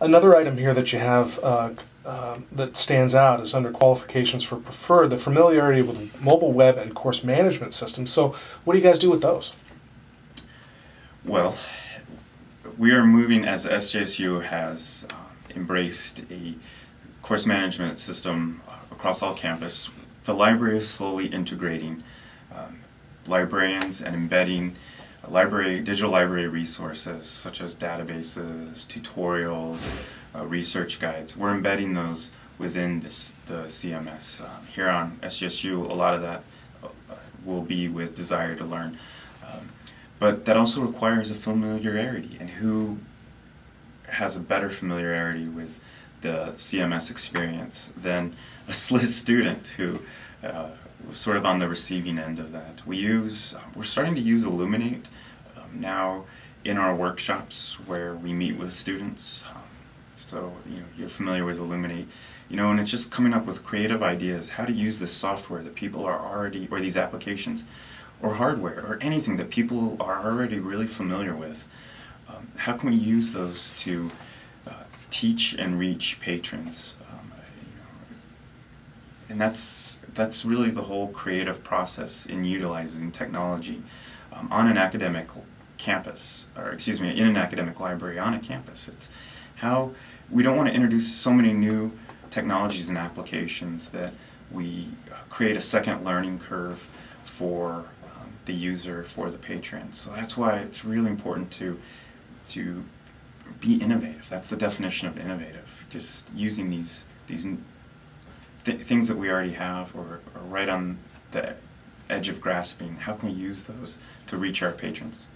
Another item here that you have uh, uh, that stands out is under qualifications for preferred, the familiarity with mobile web and course management systems. So, what do you guys do with those? Well, we are moving as SJSU has uh, embraced a course management system across all campus. The library is slowly integrating um, librarians and embedding library digital library resources such as databases, tutorials, uh, research guides. We're embedding those within this, the CMS. Um, here on SJSU, a lot of that uh, will be with Desire2Learn. Um, but that also requires a familiarity, and who has a better familiarity with the CMS experience than a SLIS student who uh, sort of on the receiving end of that. We use, we're starting to use Elluminate um, now in our workshops where we meet with students. Um, so you know you're familiar with Elluminate, you know, and it's just coming up with creative ideas how to use this software that people are already, or these applications, or hardware, or anything that people are already really familiar with. Um, how can we use those to uh, teach and reach patrons? Um, you know, and that's that's really the whole creative process in utilizing technology um, on an academic campus, or excuse me, in an academic library on a campus. It's how we don't want to introduce so many new technologies and applications that we create a second learning curve for um, the user, for the patron. So that's why it's really important to to be innovative. That's the definition of innovative. Just using these these th things that we already have or, or right on the edge of grasping. How can we use those to reach our patrons?